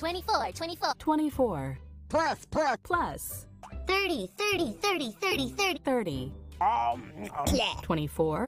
24, 24, 24 Plus, plus. plus 30, 30, 30, 30, 30. 30 Um, um. 24